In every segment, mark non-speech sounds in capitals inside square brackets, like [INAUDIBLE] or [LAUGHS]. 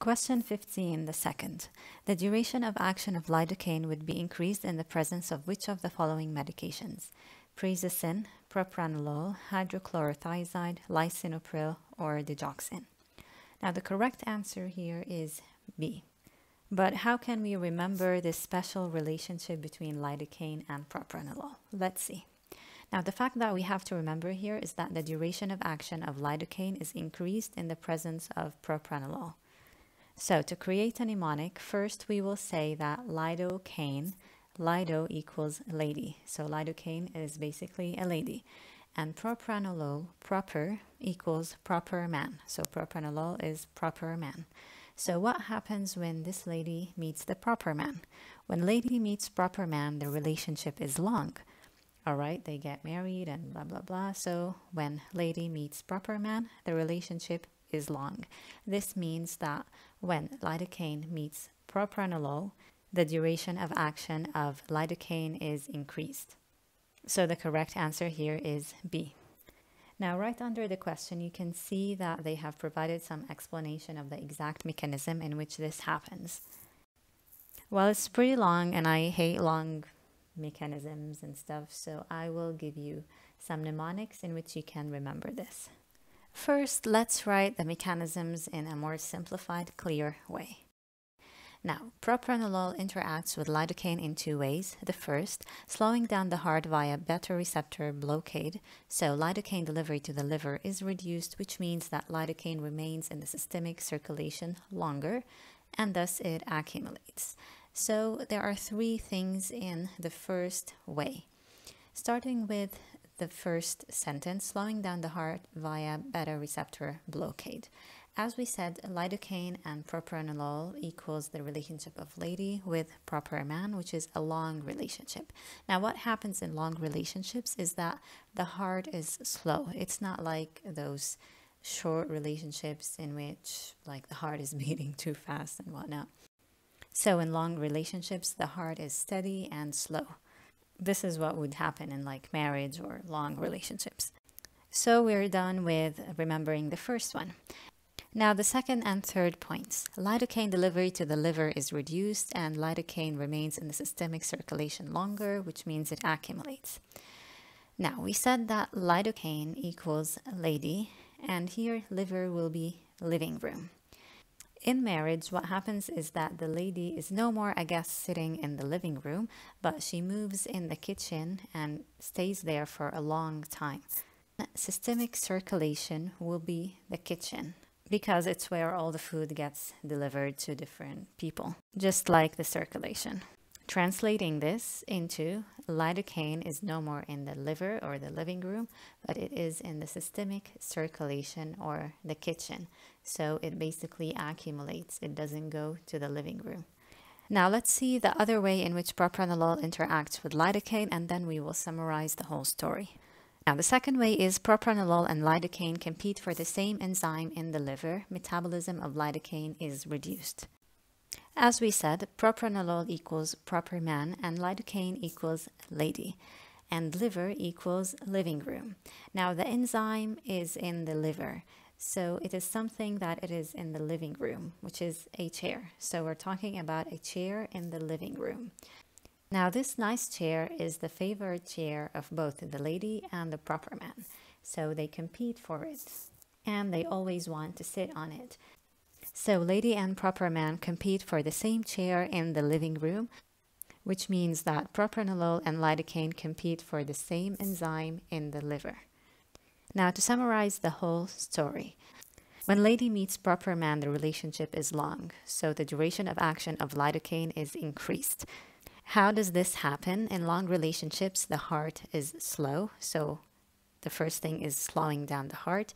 Question 15, the second. The duration of action of lidocaine would be increased in the presence of which of the following medications? Prazosin, propranolol, hydrochlorothiazide, lisinopril, or digoxin? Now the correct answer here is B. But how can we remember this special relationship between lidocaine and propranolol? Let's see. Now, the fact that we have to remember here is that the duration of action of lidocaine is increased in the presence of propranolol. So to create a mnemonic, first we will say that lidocaine, lido equals lady. So lidocaine is basically a lady. And propranolol, proper, equals proper man. So propranolol is proper man. So what happens when this lady meets the proper man? When lady meets proper man, the relationship is long. All right, they get married and blah blah blah. So when lady meets proper man, the relationship is long. This means that when lidocaine meets propranolol, the duration of action of lidocaine is increased. So the correct answer here is B. Now, right under the question, you can see that they have provided some explanation of the exact mechanism in which this happens. Well, it's pretty long and I hate long mechanisms and stuff, so I will give you some mnemonics in which you can remember this. First, let's write the mechanisms in a more simplified, clear way. Now, propranolol interacts with lidocaine in two ways. The first, slowing down the heart via beta receptor blockade, so lidocaine delivery to the liver is reduced, which means that lidocaine remains in the systemic circulation longer, and thus it accumulates. So there are three things in the first way. Starting with the first sentence, slowing down the heart via beta receptor blockade. As we said, lidocaine and propranolol equals the relationship of lady with proper man, which is a long relationship. Now, what happens in long relationships is that the heart is slow. It's not like those short relationships in which like the heart is [LAUGHS] beating too fast and whatnot. So in long relationships, the heart is steady and slow this is what would happen in like marriage or long relationships. So we're done with remembering the first one. Now the second and third points. Lidocaine delivery to the liver is reduced and lidocaine remains in the systemic circulation longer, which means it accumulates. Now we said that lidocaine equals lady and here liver will be living room. In marriage, what happens is that the lady is no more a guest sitting in the living room, but she moves in the kitchen and stays there for a long time. Systemic circulation will be the kitchen because it's where all the food gets delivered to different people, just like the circulation. Translating this into lidocaine is no more in the liver or the living room, but it is in the systemic circulation or the kitchen. So it basically accumulates, it doesn't go to the living room. Now let's see the other way in which propranolol interacts with lidocaine and then we will summarize the whole story. Now the second way is propranolol and lidocaine compete for the same enzyme in the liver. Metabolism of lidocaine is reduced. As we said, propranolol equals proper man and lidocaine equals lady and liver equals living room. Now the enzyme is in the liver. So it is something that it is in the living room, which is a chair. So we're talking about a chair in the living room. Now this nice chair is the favorite chair of both the lady and the proper man. So they compete for it and they always want to sit on it. So Lady and Proper Man compete for the same chair in the living room, which means that propranolol and lidocaine compete for the same enzyme in the liver. Now to summarize the whole story. When Lady meets Proper Man, the relationship is long, so the duration of action of lidocaine is increased. How does this happen? In long relationships, the heart is slow, so the first thing is slowing down the heart.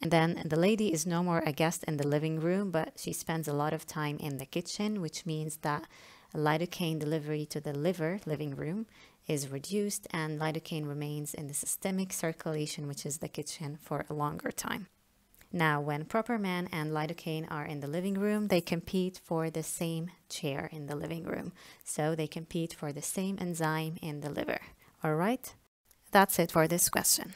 And then the lady is no more a guest in the living room, but she spends a lot of time in the kitchen, which means that lidocaine delivery to the liver, living room, is reduced and lidocaine remains in the systemic circulation, which is the kitchen, for a longer time. Now, when proper man and lidocaine are in the living room, they compete for the same chair in the living room. So they compete for the same enzyme in the liver. All right? That's it for this question.